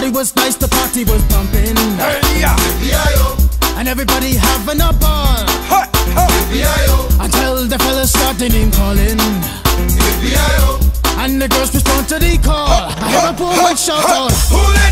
party was nice, the party was pumping. Hey, yeah. And everybody having a ball. Hey, hey. Until the fellas started in calling. And the girls respond to the call. I have a poor white shout out.